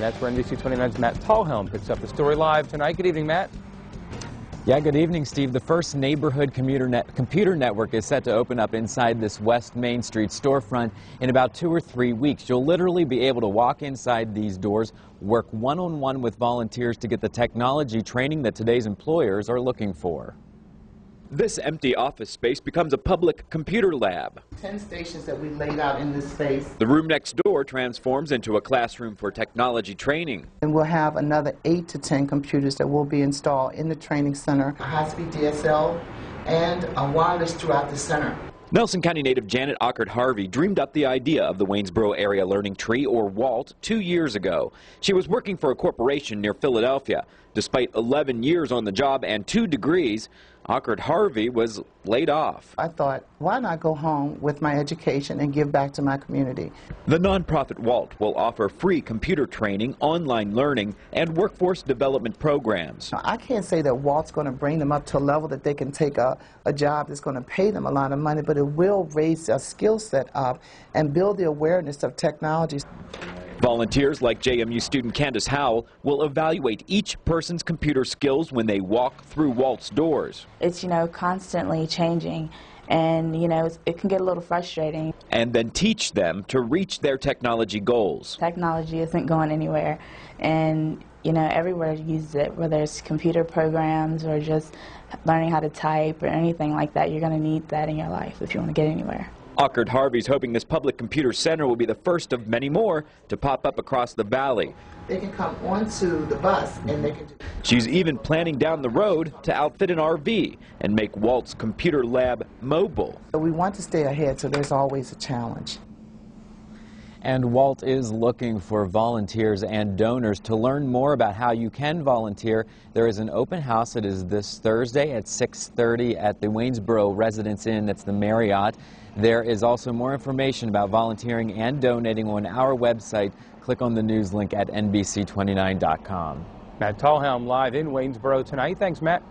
And that's where NBC 29's Matt Talhelm picks up the story live tonight. Good evening, Matt. Yeah, good evening, Steve. The first neighborhood net computer network is set to open up inside this West Main Street storefront in about two or three weeks. You'll literally be able to walk inside these doors, work one-on-one -on -one with volunteers to get the technology training that today's employers are looking for. This empty office space becomes a public computer lab. 10 stations that we laid out in this space. The room next door transforms into a classroom for technology training. And we'll have another 8 to 10 computers that will be installed in the training center, A high-speed DSL, and a wireless throughout the center. Nelson County native Janet Ockert Harvey dreamed up the idea of the Waynesboro Area Learning Tree, or WALT, two years ago. She was working for a corporation near Philadelphia. Despite 11 years on the job and two degrees, Ockert Harvey was laid off. I thought, why not go home with my education and give back to my community? The nonprofit WALT will offer free computer training, online learning, and workforce development programs. I can't say that WALT's going to bring them up to a level that they can take a, a job that's going to pay them a lot of money, but it will raise a skill set up and build the awareness of technologies. Volunteers like JMU student Candace Howell will evaluate each person's computer skills when they walk through WALT's doors. It's, you know, constantly changing and you know it can get a little frustrating. And then teach them to reach their technology goals. Technology isn't going anywhere and you know everywhere uses it whether it's computer programs or just learning how to type or anything like that you're going to need that in your life if you want to get anywhere. Ockert Harvey's hoping this public computer center will be the first of many more to pop up across the valley. They can come onto the bus and they can She's even planning down the road to outfit an RV and make WALT's computer lab mobile. We want to stay ahead, so there's always a challenge. And Walt is looking for volunteers and donors. To learn more about how you can volunteer, there is an open house. It is this Thursday at 6.30 at the Waynesboro Residence Inn. That's the Marriott. There is also more information about volunteering and donating on our website. Click on the news link at NBC29.com. Matt Talhelm live in Waynesboro tonight. Thanks, Matt.